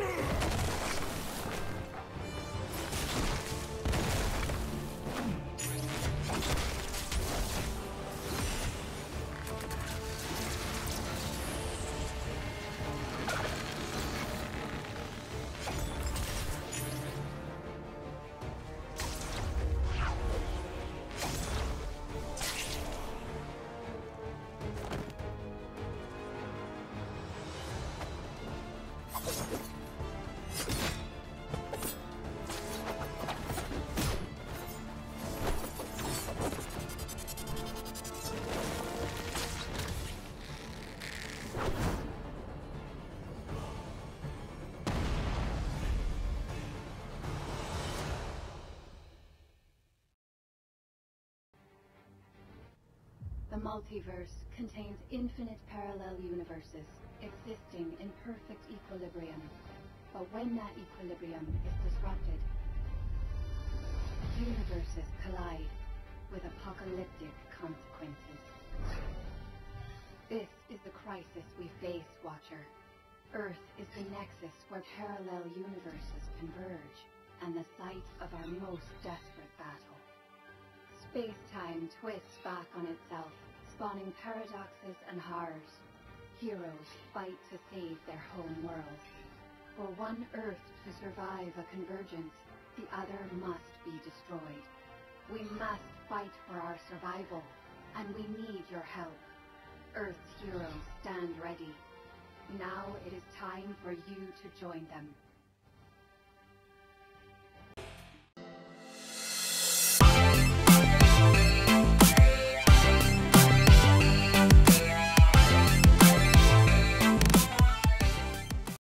Ugh! The multiverse contains infinite parallel universes existing in perfect equilibrium. But when that equilibrium is disrupted, universes collide with apocalyptic consequences. This is the crisis we face, Watcher. Earth is the nexus where parallel universes converge, and the site of our most desperate battle. Space-time twists back on itself, spawning paradoxes and horrors. Heroes fight to save their home world. For one Earth to survive a convergence, the other must be destroyed. We must fight for our survival, and we need your help. Earth's heroes stand ready. Now it is time for you to join them.